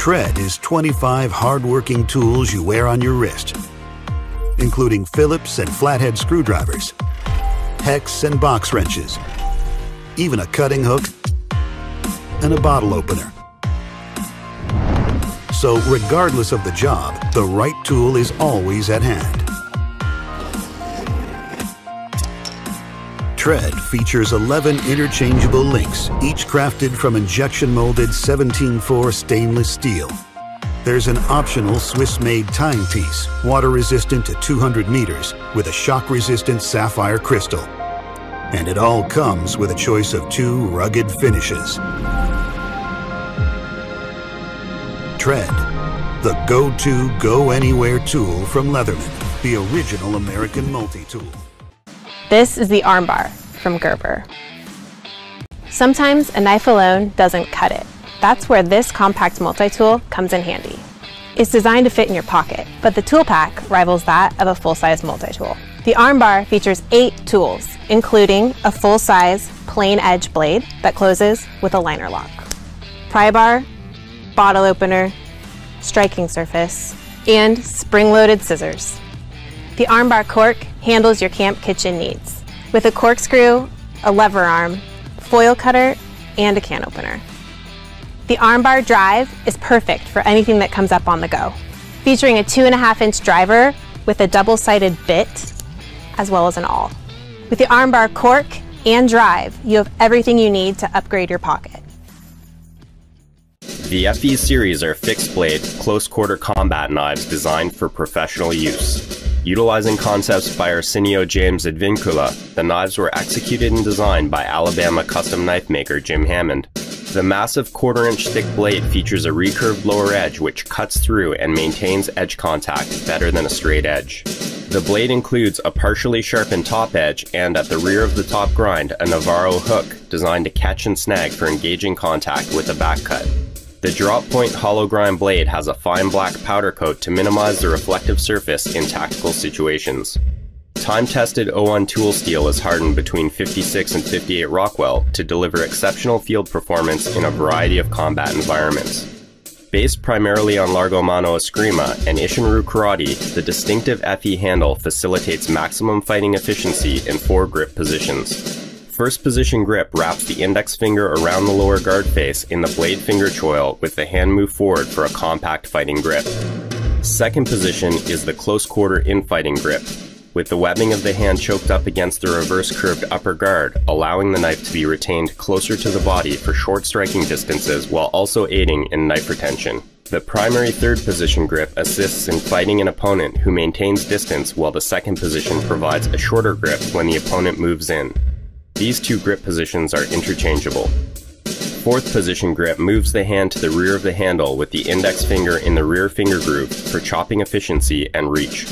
Tread is 25 hard-working tools you wear on your wrist, including Phillips and flathead screwdrivers, hex and box wrenches, even a cutting hook and a bottle opener. So regardless of the job, the right tool is always at hand. Tread features 11 interchangeable links, each crafted from injection-molded 17-4 stainless steel. There's an optional Swiss-made timepiece, water-resistant to 200 meters, with a shock-resistant sapphire crystal. And it all comes with a choice of two rugged finishes. Tread, the go-to, go-anywhere tool from Leatherman, the original American multi-tool. This is the armbar from Gerber. Sometimes a knife alone doesn't cut it. That's where this compact multi-tool comes in handy. It's designed to fit in your pocket, but the tool pack rivals that of a full-size multi-tool. The armbar features eight tools, including a full-size plain edge blade that closes with a liner lock, pry bar, bottle opener, striking surface, and spring-loaded scissors. The armbar cork handles your camp kitchen needs with a corkscrew, a lever arm, foil cutter, and a can opener. The armbar drive is perfect for anything that comes up on the go, featuring a two and a half inch driver with a double-sided bit, as well as an awl. With the armbar cork and drive, you have everything you need to upgrade your pocket. The FE series are fixed blade, close quarter combat knives designed for professional use. Utilizing concepts by Arsenio James Advincula, the knives were executed and designed by Alabama custom knife maker Jim Hammond. The massive quarter inch thick blade features a recurved lower edge which cuts through and maintains edge contact better than a straight edge. The blade includes a partially sharpened top edge and at the rear of the top grind a Navarro hook designed to catch and snag for engaging contact with a back cut. The drop point hollow grind blade has a fine black powder coat to minimize the reflective surface in tactical situations. Time-tested O1 tool steel is hardened between 56 and 58 Rockwell to deliver exceptional field performance in a variety of combat environments. Based primarily on Largo Mano Eskrima and Isshinryu Karate, the distinctive FE handle facilitates maximum fighting efficiency in four grip positions. First position grip wraps the index finger around the lower guard face in the blade finger choil with the hand move forward for a compact fighting grip. Second position is the close quarter infighting grip, with the webbing of the hand choked up against the reverse curved upper guard, allowing the knife to be retained closer to the body for short striking distances while also aiding in knife retention. The primary third position grip assists in fighting an opponent who maintains distance while the second position provides a shorter grip when the opponent moves in. These two grip positions are interchangeable. Fourth position grip moves the hand to the rear of the handle with the index finger in the rear finger groove for chopping efficiency and reach.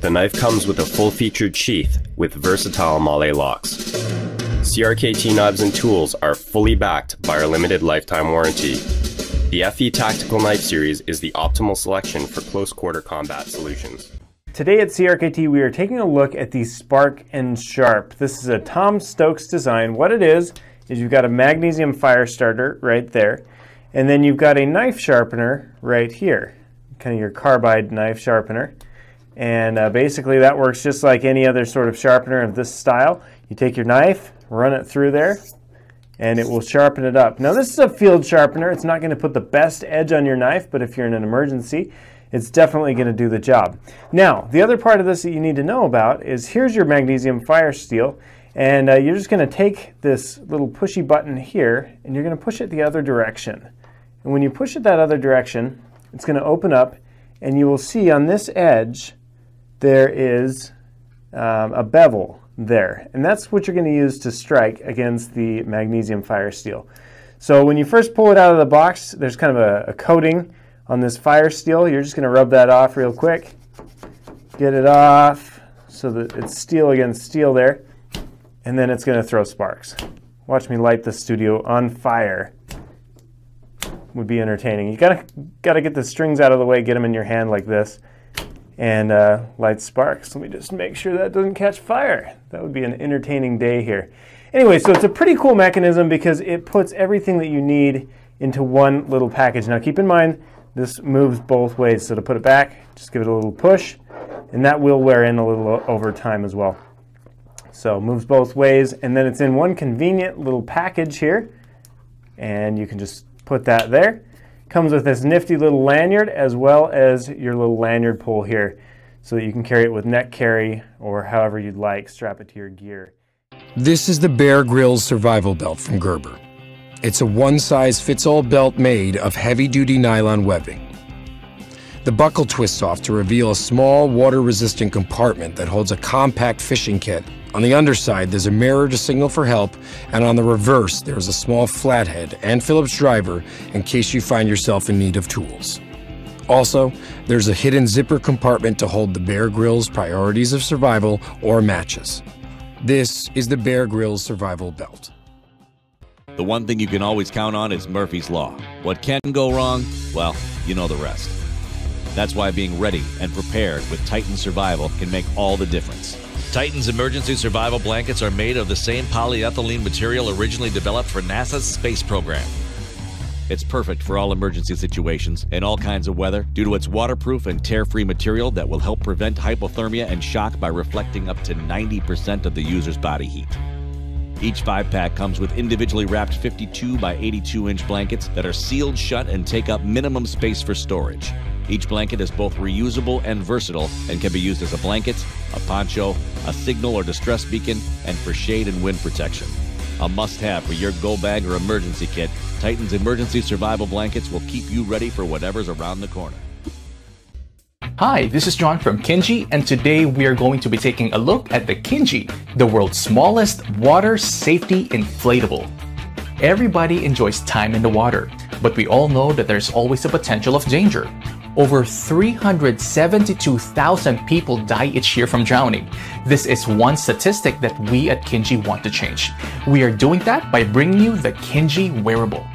The knife comes with a full-featured sheath with versatile male locks. CRKT knives and tools are fully backed by our limited lifetime warranty. The FE Tactical Knife Series is the optimal selection for close quarter combat solutions. Today at CRKT we are taking a look at the Spark 'n Sharp. This is a Tom Stokes design. What it is, is you've got a magnesium fire starter right there, and then you've got a knife sharpener right here, kind of your carbide knife sharpener. And uh, basically that works just like any other sort of sharpener of this style. You take your knife, run it through there, and it will sharpen it up. Now this is a field sharpener. It's not going to put the best edge on your knife, but if you're in an emergency, it's definitely going to do the job. Now, the other part of this that you need to know about is here's your magnesium fire steel, and uh, you're just going to take this little pushy button here, and you're going to push it the other direction. And when you push it that other direction, it's going to open up, and you will see on this edge there is um, a bevel there, and that's what you're going to use to strike against the magnesium fire steel. So when you first pull it out of the box, there's kind of a, a coating on this fire steel. You're just going to rub that off real quick. Get it off so that it's steel against steel there. And then it's going to throw sparks. Watch me light the studio on fire. Would be entertaining. You gotta gotta get the strings out of the way, get them in your hand like this, and uh, light sparks. Let me just make sure that doesn't catch fire. That would be an entertaining day here. Anyway, so it's a pretty cool mechanism because it puts everything that you need into one little package. Now keep in mind, this moves both ways. So to put it back, just give it a little push, and that will wear in a little over time as well. So moves both ways, and then it's in one convenient little package here, and you can just put that there. Comes with this nifty little lanyard as well as your little lanyard pull here so that you can carry it with neck carry or however you'd like, strap it to your gear. This is the Bear Grylls Survival Belt from Gerber. It's a one-size-fits-all belt made of heavy-duty nylon webbing. The buckle twists off to reveal a small, water-resistant compartment that holds a compact fishing kit. On the underside, there's a mirror to signal for help, and on the reverse, there's a small flathead and Phillips driver in case you find yourself in need of tools. Also, there's a hidden zipper compartment to hold the Bear Grylls priorities of survival or matches. This is the Bear Grylls Survival Belt. The one thing you can always count on is Murphy's Law. What can go wrong? Well, you know the rest. That's why being ready and prepared with Titan Survival can make all the difference. Titan's emergency survival blankets are made of the same polyethylene material originally developed for NASA's space program. It's perfect for all emergency situations and all kinds of weather due to its waterproof and tear free material that will help prevent hypothermia and shock by reflecting up to 90% of the user's body heat. Each five pack comes with individually wrapped 52 by 82 inch blankets that are sealed shut and take up minimum space for storage. Each blanket is both reusable and versatile and can be used as a blanket, a poncho, a signal or distress beacon, and for shade and wind protection. A must have for your go bag or emergency kit, Titan's emergency survival blankets will keep you ready for whatever's around the corner. Hi, this is John from Kingii, and today we are going to be taking a look at the Kingii, the world's smallest water safety inflatable. Everybody enjoys time in the water, but we all know that there's always a potential of danger. Over 372,000 people die each year from drowning. This is one statistic that we at Kingii want to change. We are doing that by bringing you the Kingii wearable.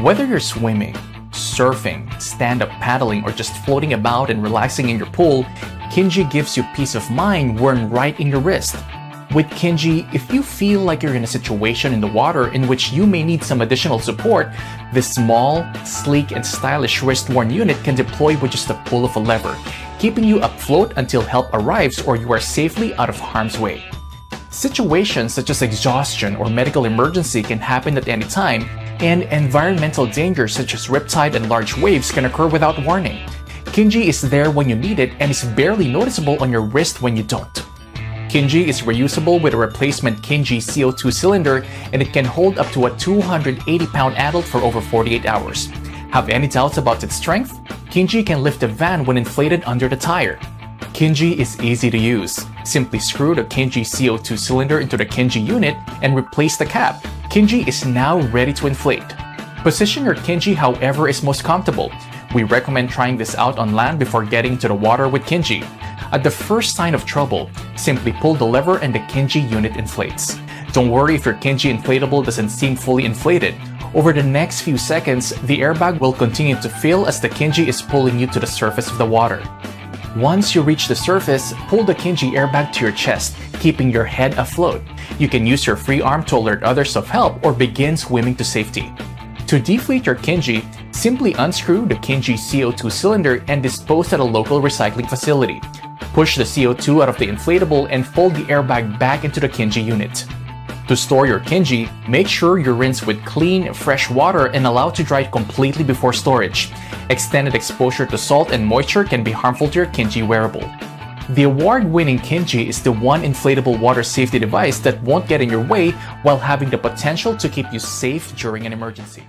Whether you're swimming, surfing, stand up paddling, or just floating about and relaxing in your pool, Kingii gives you peace of mind worn right in your wrist. With Kingii, if you feel like you're in a situation in the water in which you may need some additional support, this small, sleek, and stylish wrist-worn unit can deploy with just a pull of a lever, keeping you afloat until help arrives or you are safely out of harm's way. Situations such as exhaustion or medical emergency can happen at any time, and environmental dangers such as riptide and large waves can occur without warning. Kingii is there when you need it and is barely noticeable on your wrist when you don't. Kingii is reusable with a replacement Kingii CO2 cylinder and it can hold up to a 280 pound adult for over 48 hours. Have any doubts about its strength? Kingii can lift a van when inflated under the tire. Kingii is easy to use. Simply screw the Kingii CO2 cylinder into the Kingii unit and replace the cap. Kingii is now ready to inflate. Position your Kingii however is most comfortable. We recommend trying this out on land before getting into the water with Kingii. At the first sign of trouble, simply pull the lever and the Kingii unit inflates. Don't worry if your Kingii inflatable doesn't seem fully inflated. Over the next few seconds, the airbag will continue to fill as the Kingii is pulling you to the surface of the water. Once you reach the surface, pull the Kingii airbag to your chest, keeping your head afloat. You can use your free arm to alert others of help or begin swimming to safety. To deflate your Kingii, simply unscrew the Kingii CO2 cylinder and dispose at a local recycling facility. Push the CO2 out of the inflatable and fold the airbag back into the Kingii unit. To store your Kingii, make sure you rinse with clean, fresh water and allow to dry completely before storage. Extended exposure to salt and moisture can be harmful to your Kingii wearable. The award-winning Kingii is the one inflatable water safety device that won't get in your way while having the potential to keep you safe during an emergency.